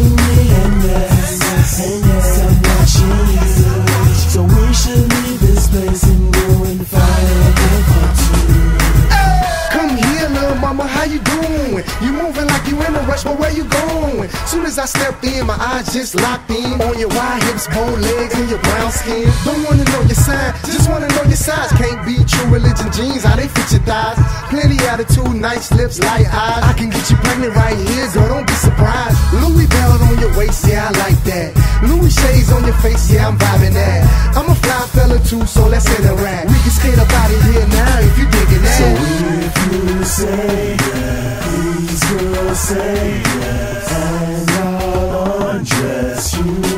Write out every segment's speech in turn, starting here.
and us, and yes, I'm watching you. So we should leave this place and go and find a Come here, little mama, how you doing? You moving like you in a rush, but where you going? Step in, my eyes just locked in on your wide hips, bold legs, and your brown skin. Don't wanna know your sign, just wanna know your size. Can't be true religion jeans, how they fit your thighs. Plenty attitude, nice lips, light eyes. I can get you pregnant right here, girl, don't be surprised. Louis belt on your waist, yeah, I like that. Louis shades on your face, yeah, I'm vibing that. I'm a fly fella too, so let's interact. We can skate up out of here now if you digging that. So if you say yeah, please girl say you.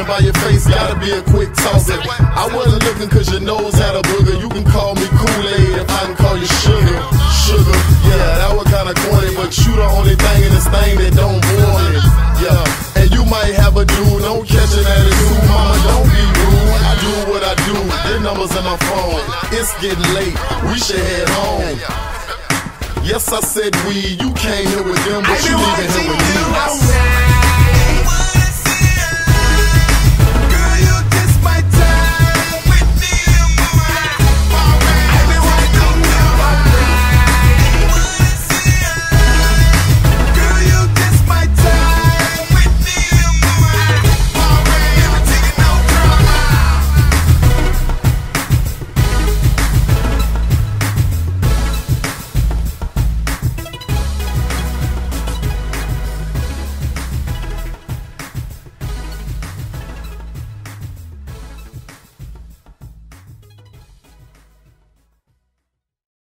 Judging by your face, gotta be a quick talker. I wasn't looking cause your nose had a booger. You can call me Kool-Aid if I can call you sugar. Sugar, yeah, that was kinda corny, but you the only thing in this thing that don't boil it. Yeah, and you might have a dude, don't catch an attitude, mama, don't be rude. I do what I do, their numbers in my phone. It's getting late, we should head home. Yes, I said we, you came here with them, but you leaving here with me.